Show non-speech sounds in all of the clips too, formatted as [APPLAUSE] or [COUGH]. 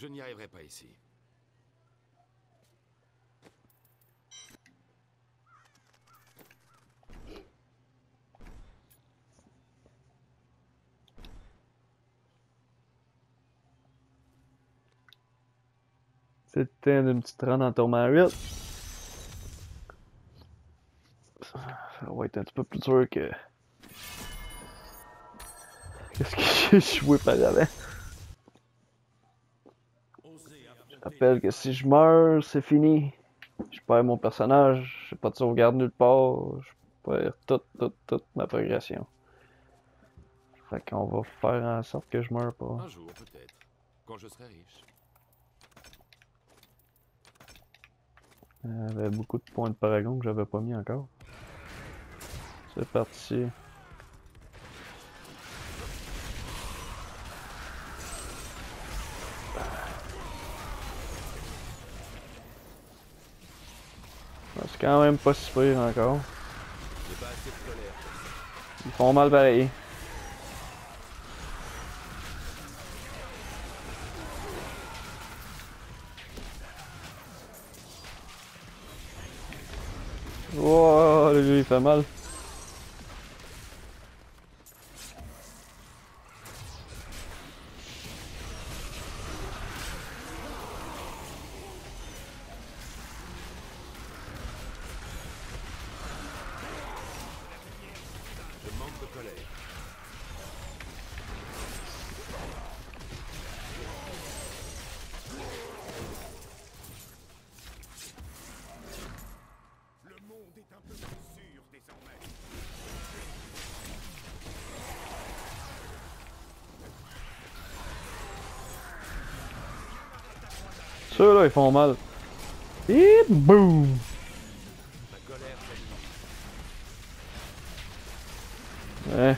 Je n'y arriverai pas ici. C'était une petite run en tournament 8. Ça va être un petit peu plus dur que. Qu'est-ce que [LAUGHS] j'ai joué par avant? Je rappelle que si je meurs, c'est fini. Je perds mon personnage, j'ai pas de sauvegarde nulle part, je perds toute, toute, toute ma progression. Fait qu'on va faire en sorte que je meure pas. Un jour, peut-être. Quand je serai riche. Il y avait beaucoup de points de paragon que j'avais pas mis encore. C'est parti. Quand même pas si pire encore. Ils font mal pareil. Wow, le jeu il fait mal. Ceux-là ils font mal. Et boum! Ouais.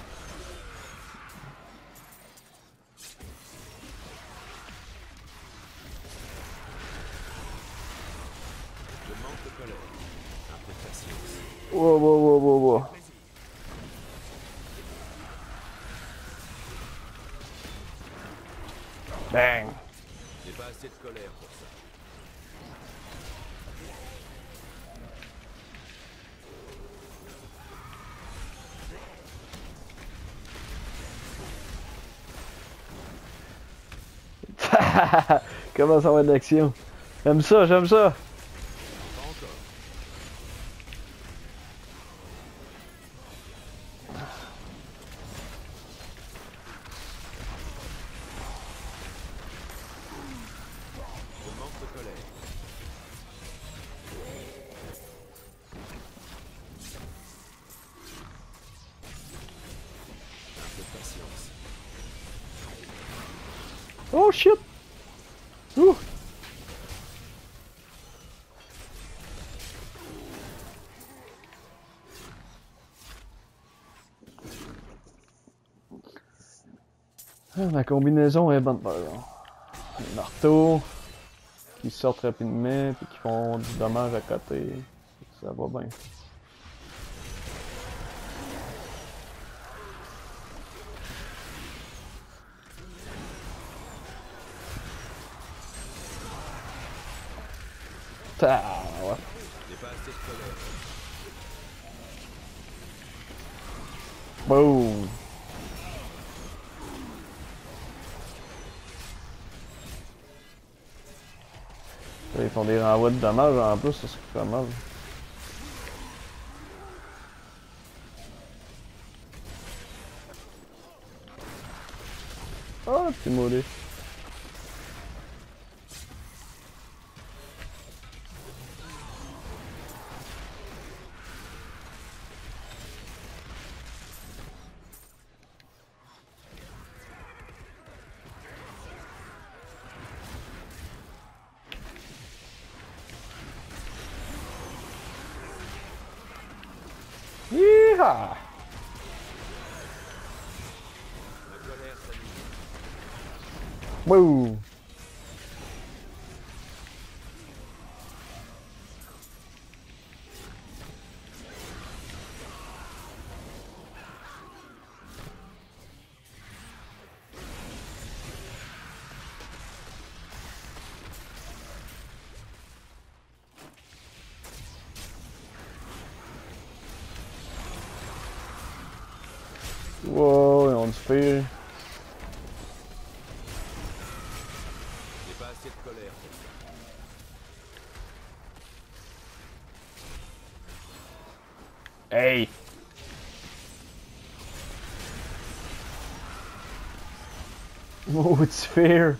Wow, wow, wow, wow, wow. Bang! J'ai pas assez de colère pour ça. [LAUGHS] Comment ça va être d'action? J'aime ça, j'aime ça! Oh shit! Ouh! Ah, ma combinaison est bonne. Les marteaux qui sortent rapidement et qui font du dommage à côté. Ça va bien. Ah, ouais. Là, Ils font des renvois de dommages en plus, c'est pas mal. Oh, petit mollet. Yeehaw! Ma colère s'anime. Boom! Wow, on se fait. Hey [LAUGHS] Oh, it's fair.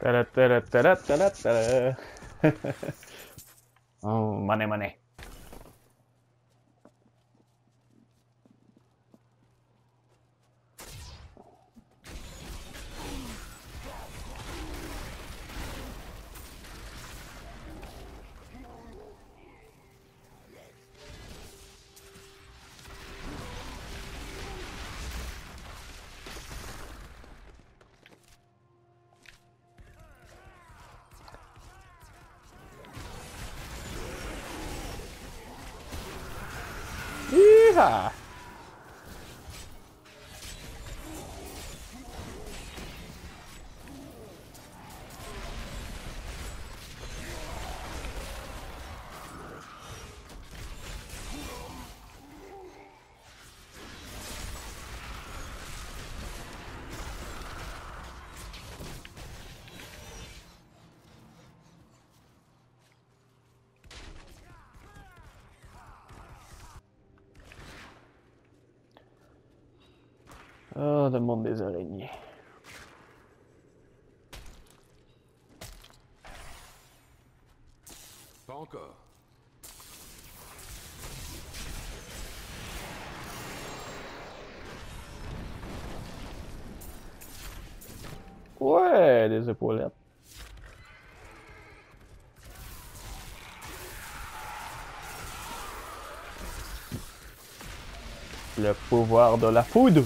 Da da da da da da da da. oh, money, money. Yeah. Oh, le monde des araignées. Pas encore. Ouais, des épaulettes. Le pouvoir de la foudre.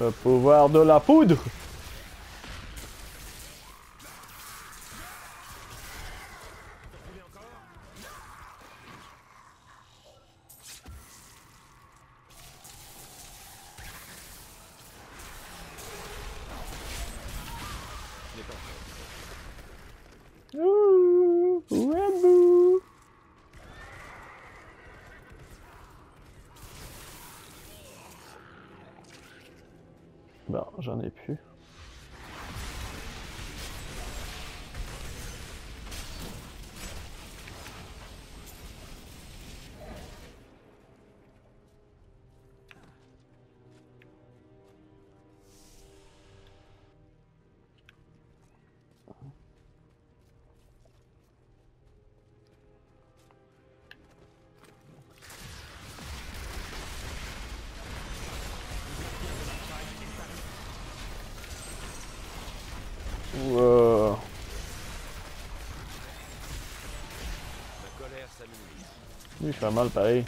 Le pouvoir de la poudre. J'en ai plus. Colère s'amenuise. Lui, il fait mal pareil.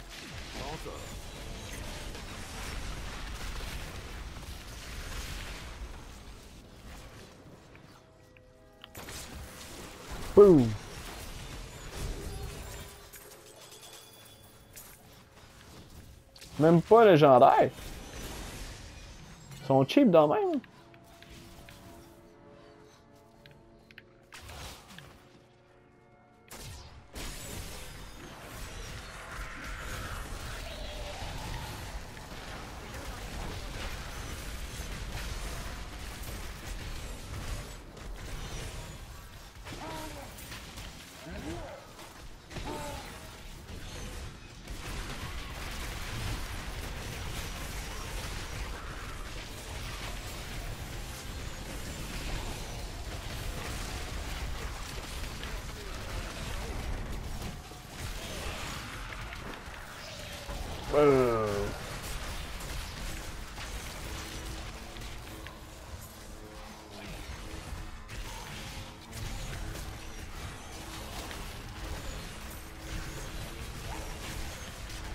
Boum. Même pas légendaire. Ils sont cheap dans même. Euh,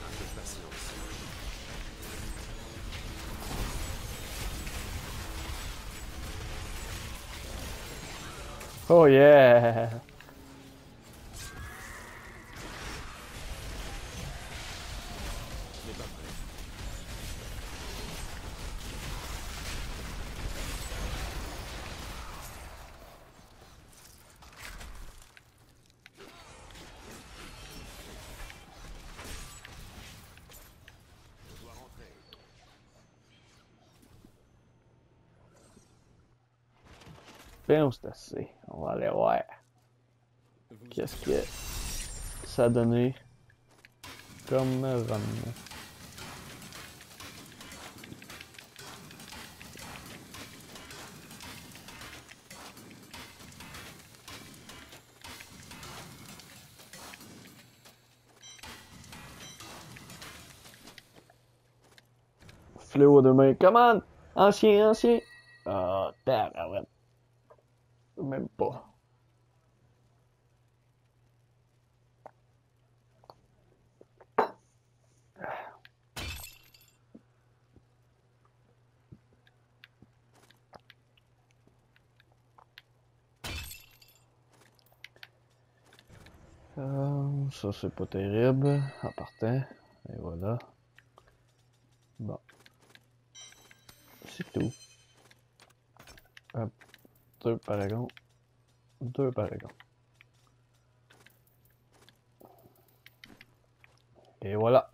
Un peu de patience. Oh yeah! Bien, c'est assez. On va aller voir. Qu'est-ce que ça a donné comme run. Fléau de main. Commande! Ancien, ancien! Ah, tabarouette. Même pas. Euh, ça c'est pas terrible en partant. Et voilà. Bon. C'est tout. Deux paragons. Deux paragons. Et voilà.